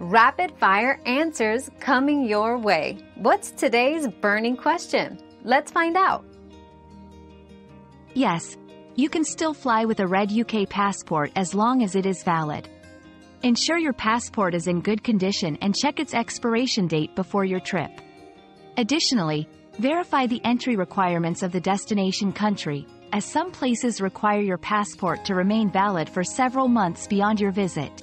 Rapid fire answers coming your way. What's today's burning question? Let's find out. Yes, you can still fly with a red UK passport as long as it is valid. Ensure your passport is in good condition and check its expiration date before your trip. Additionally, verify the entry requirements of the destination country, as some places require your passport to remain valid for several months beyond your visit.